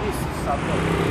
вместе с собой.